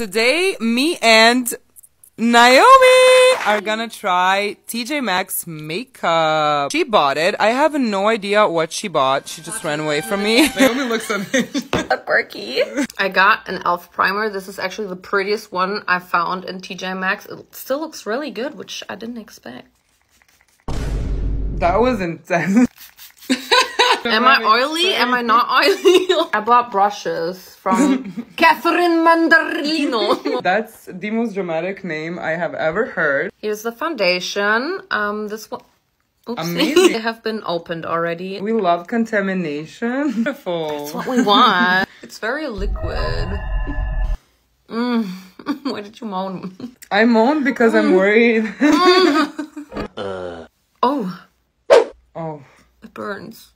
Today, me and Naomi are gonna try TJ Maxx makeup. She bought it. I have no idea what she bought. She just ran away from me. Naomi looks unhinged. quirky. I got an e.l.f. primer. This is actually the prettiest one I found in TJ Maxx. It still looks really good, which I didn't expect. That was intense. Am I oily? Am I not oily? I bought brushes from Catherine Malandrino. That's the most dramatic name I have ever heard. Here's the foundation. Um, this one. Oopsie. Amazing. they have been opened already. We love contamination. Beautiful. That's what we want. it's very liquid. Mm. Why did you moan? I moan because I'm worried. Oh, oh. it burns.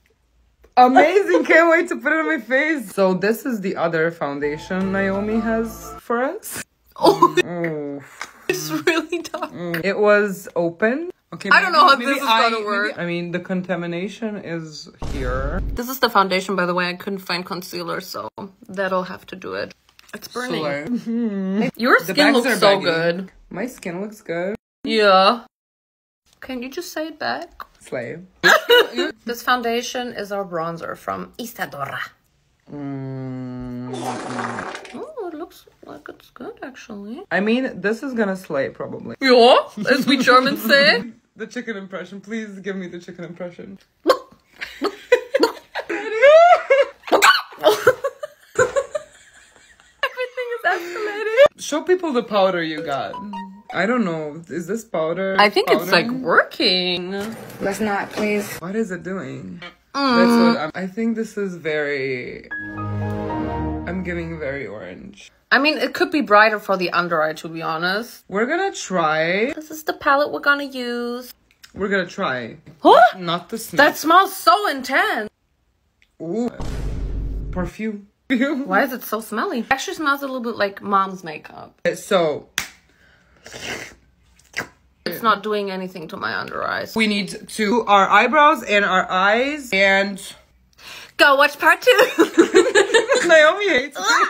Amazing! Can't wait to put it on my face. So this is the other foundation Naomi has for us. Oh, it's really dark. Mm. It was open. Okay. I don't know how this is I- gonna work. maybe- I mean, the contamination is here. This is the foundation, by the way. I couldn't find concealer, so that'll have to do it. It's burning. Mm-hmm. So, Your skin looks so baggy. good. my skin looks good. Yeah. Can you just say it back? Slave. This foundation is our bronzer from Isadora. Mm. Oh, it looks like it's good, actually. I mean, this is gonna slay probably. Yeah, as we Germans say. The chicken impression. Please give me the chicken impression. Everything is escalating. Show people the powder you got. I don't know. Is this powder? I think it's like working. Let's not, please. What is it doing? Mm. That's what I'm, I think this is very. I'm giving very orange. I mean, it could be brighter for the under eye, to be honest. We're gonna try. This is the palette we're gonna use. We're gonna try. What? Not the snake. That smells so intense. Ooh. Perfume. Why is it so smelly? It actually smells a little bit like mom's makeup. So It's not doing anything to my under eyes. we need to our eyebrows and our eyes and Go watch part two. Naomi hates me.